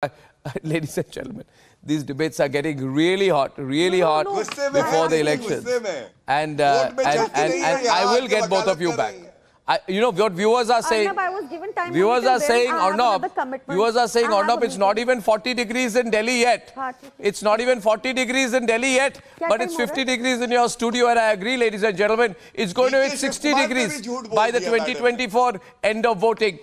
Ladies and gentlemen, these debates are getting really hot, really hot no, no. before the election. And, uh, and, and, and I will get both of you back. I, you know what viewers are saying? Arnab, oh, Viewers are saying, or Arnab, viewers are saying, or Arnab, it's not even 40 degrees in Delhi yet. It's not even 40 degrees in Delhi yet, but it's 50 degrees in your studio, and I agree, ladies and gentlemen, it's going to be hit 60 degrees by the 2024 end of voting.